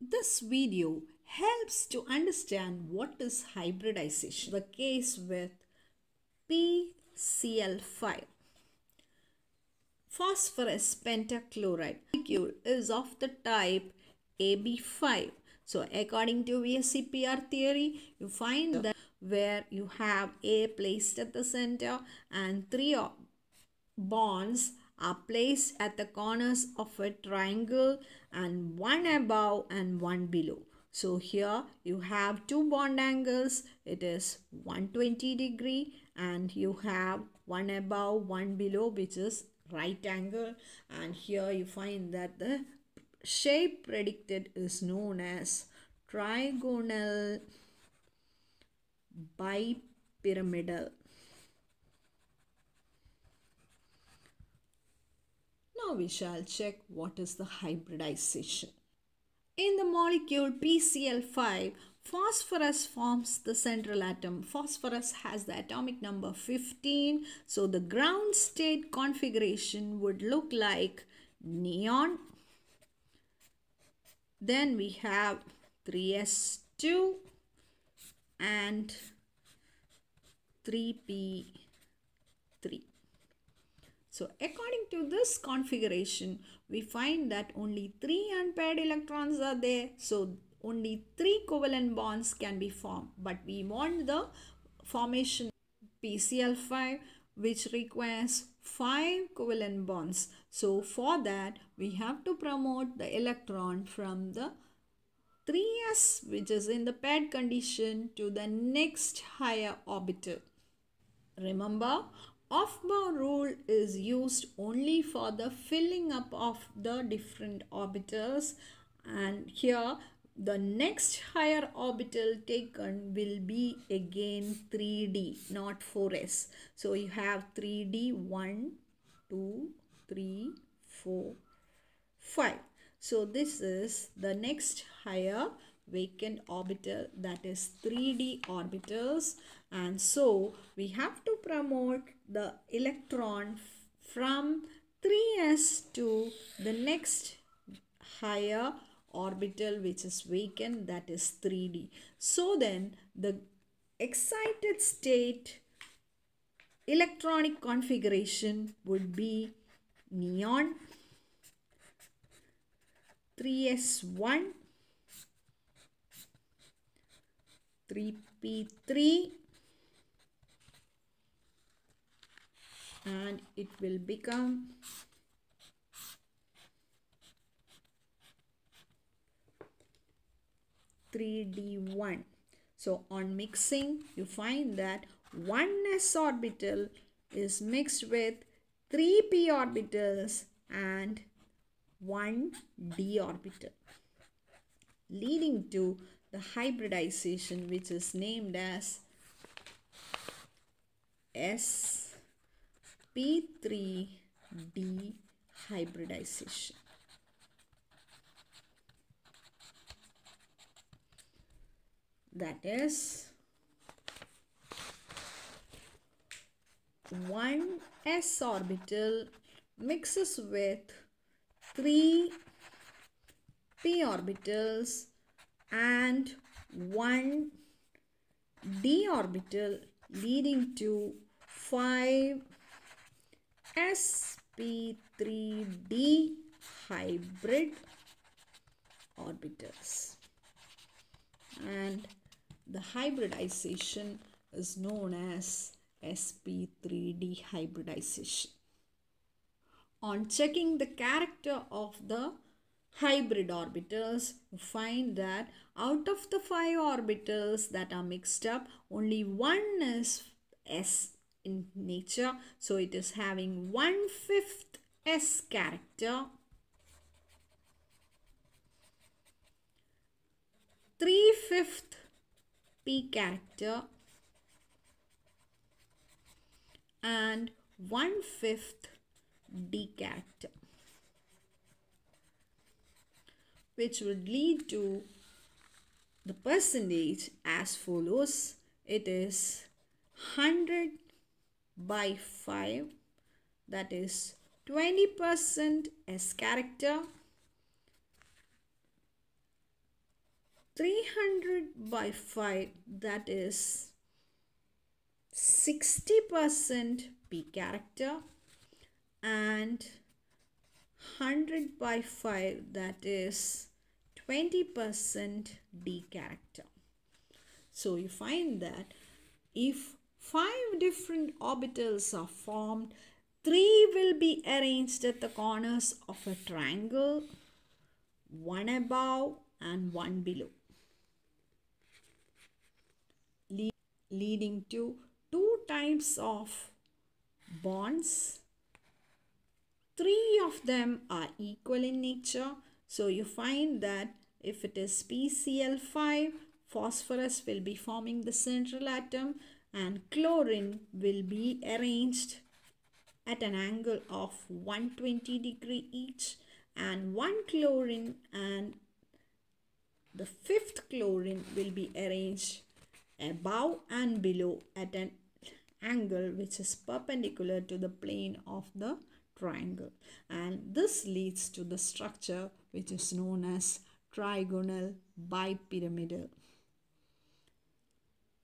This video helps to understand what is hybridization. The case with PCl5. Phosphorus pentachloride molecule is of the type AB5. So according to VSEPR theory, you find that where you have A placed at the center and three bonds are placed at the corners of a triangle and one above and one below. So here you have two bond angles. It is 120 degree and you have one above, one below which is right angle and here you find that the shape predicted is known as trigonal bipyramidal. Now we shall check what is the hybridization. In the molecule PCl5, phosphorus forms the central atom. Phosphorus has the atomic number 15. So the ground state configuration would look like neon. Then we have 3s2 and 3p3. So according to this configuration, we find that only three unpaired electrons are there. So only three covalent bonds can be formed. But we want the formation PCl5 which requires five covalent bonds. So for that, we have to promote the electron from the 3s which is in the paired condition to the next higher orbital. Remember, Aufbau rule is used only for the filling up of the different orbitals. And here the next higher orbital taken will be again 3d not 4s so you have 3d 1 2 3 4 5 so this is the next higher vacant orbital that is 3d orbitals. And so we have to promote the electron from 3s to the next higher orbital which is vacant that is 3d so then the excited state electronic configuration would be neon 3s1 3p3 and it will become Three D one. So on mixing, you find that one s orbital is mixed with three p orbitals and one d orbital, leading to the hybridization, which is named as S P3D hybridization. That is one s orbital mixes with three p orbitals and one d orbital leading to 5 sp3d hybrid orbitals. And the hybridization is known as sp3d hybridization. On checking the character of the hybrid orbitals. You find that out of the five orbitals that are mixed up only one is s in nature. So it is having one fifth s character. Three fifth p character. And one fifth d character which would lead to the percentage as follows. It is 100 by 5 that is 20% S character. 300 by 5 that is 60% P character. And 100 by 5 that is 20% D character. So you find that if five different orbitals are formed, three will be arranged at the corners of a triangle, one above and one below, leading to two types of bonds. Three of them are equal in nature. So you find that if it is PCl5, phosphorus will be forming the central atom and chlorine will be arranged at an angle of 120 degree each and one chlorine and the fifth chlorine will be arranged above and below at an angle which is perpendicular to the plane of the triangle. And this leads to the structure which is known as trigonal bipyramidal.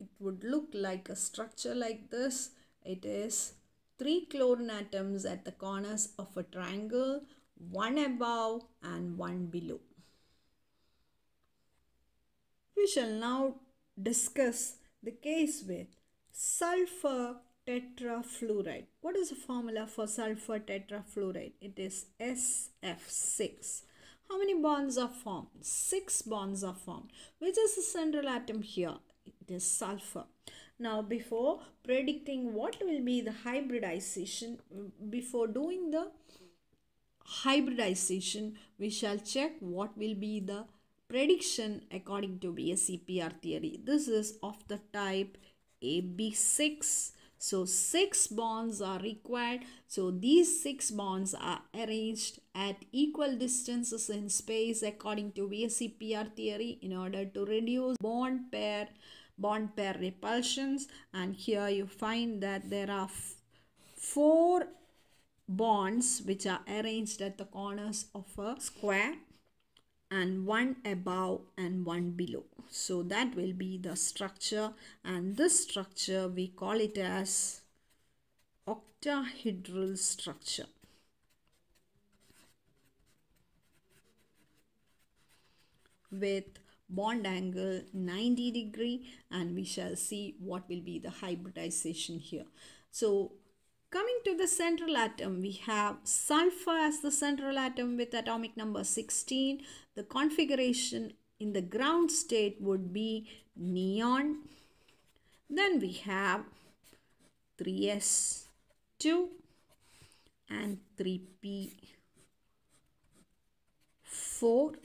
It would look like a structure like this. It is three chlorine atoms at the corners of a triangle, one above and one below. We shall now discuss the case with sulfur tetrafluoride. What is the formula for sulfur tetrafluoride? It is SF6. How many bonds are formed? Six bonds are formed. Which is the central atom here? It is sulfur. Now before predicting what will be the hybridization, before doing the hybridization, we shall check what will be the prediction according to VSEPR theory. This is of the type AB6. So six bonds are required. So these six bonds are arranged at equal distances in space according to VSEPR theory in order to reduce bond pair bond pair repulsions and here you find that there are four bonds which are arranged at the corners of a square and one above and one below. So that will be the structure and this structure we call it as octahedral structure. With bond angle 90 degree and we shall see what will be the hybridization here. So Coming to the central atom, we have sulfur as the central atom with atomic number 16. The configuration in the ground state would be neon. Then we have 3s2 and 3p4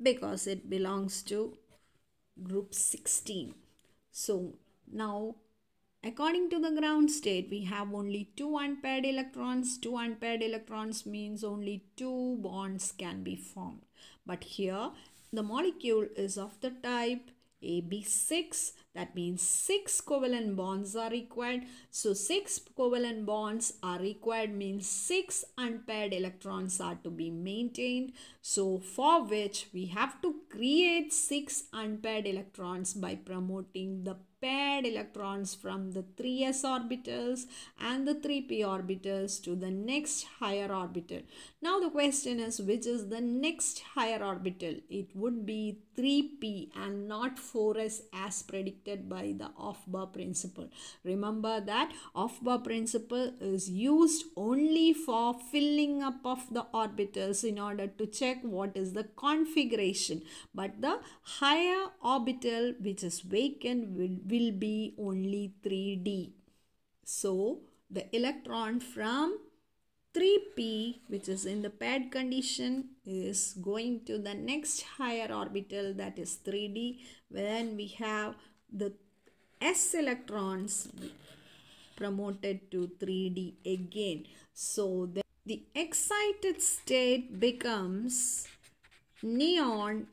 because it belongs to group 16. So now According to the ground state, we have only two unpaired electrons. Two unpaired electrons means only two bonds can be formed. But here, the molecule is of the type AB6 that means 6 covalent bonds are required. So 6 covalent bonds are required means 6 unpaired electrons are to be maintained. So for which we have to create 6 unpaired electrons by promoting the paired electrons from the 3s orbitals and the 3p orbitals to the next higher orbital. Now the question is which is the next higher orbital? It would be 3p and not 4s as predicted by the Aufbau principle. Remember that Aufbau principle is used only for filling up of the orbitals in order to check what is the configuration. But the higher orbital which is vacant will will be only 3D. So the electron from 3p which is in the paired condition is going to the next higher orbital that is 3d when we have the s electrons promoted to 3d again so the, the excited state becomes neon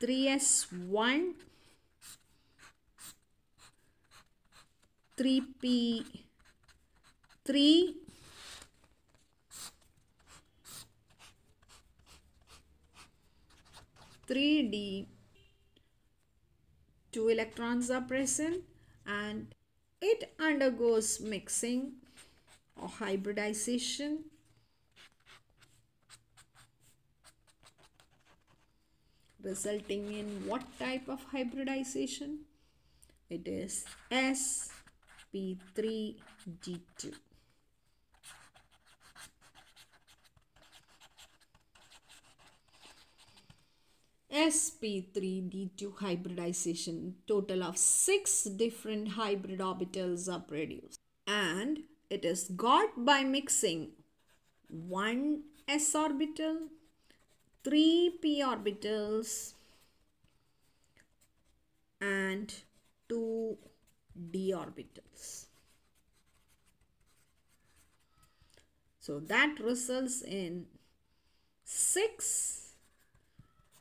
3s1 3p 3 3d two electrons are present and it undergoes mixing or hybridization. Resulting in what type of hybridization? It is sp3d2 sp3d2 hybridization. Total of six different hybrid orbitals are produced. And it is got by mixing one s orbital three p orbitals and two d orbitals so that results in six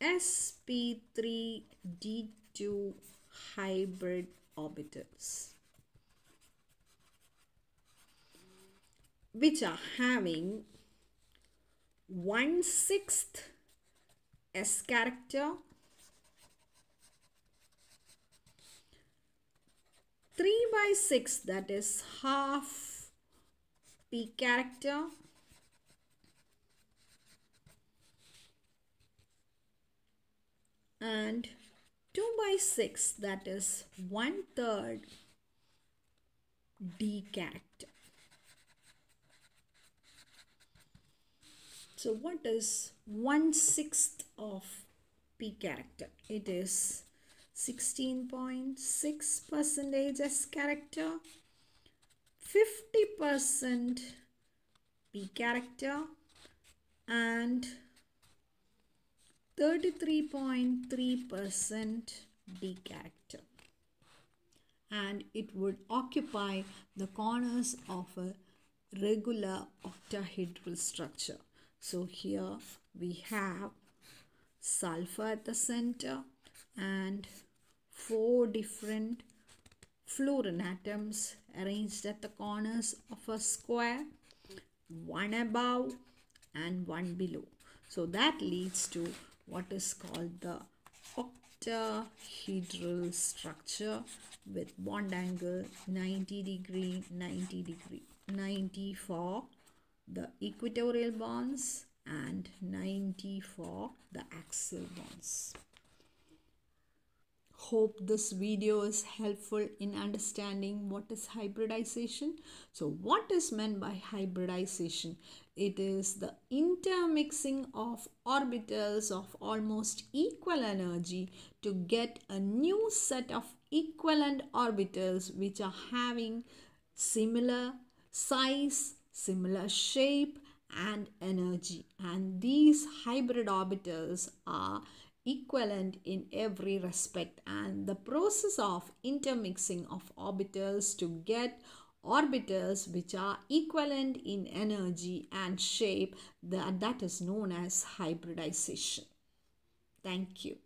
sp3d2 hybrid orbitals which are having one sixth s character 3 by 6 that is half p character and 2 by 6 that is one third D character. So what is one sixth of P character? It is 16.6 percentage S character, 50 percent P character and 33.3% D character and it would occupy the corners of a regular octahedral structure. So here we have sulfur at the center and four different fluorine atoms arranged at the corners of a square, one above and one below. So that leads to what is called the octahedral structure with bond angle 90 degree 90 degree 90 for the equatorial bonds and 90 for the axial bonds hope this video is helpful in understanding what is hybridization. So what is meant by hybridization? It is the intermixing of orbitals of almost equal energy to get a new set of equivalent orbitals which are having similar size similar shape and energy. And these hybrid orbitals are equivalent in every respect and the process of intermixing of orbitals to get orbitals which are equivalent in energy and shape that, that is known as hybridization. Thank you.